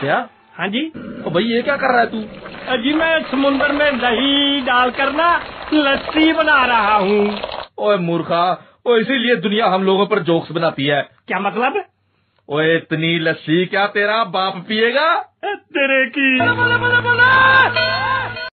क्या हाँ। जी। ओ भाई ये क्या कर रहा है तू? जी मैं समुन्द्र में दही डालकर ना लस्सी बना रहा हूँ। ओए मूर्खा ओ इसीलिए दुनिया हम लोगों पर जोक्स बनाती है। क्या मतलब? ओए इतनी लस्सी क्या तेरा बाप पिएगा? तेरे की। बोला, बोला, बोला।